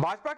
भाजपा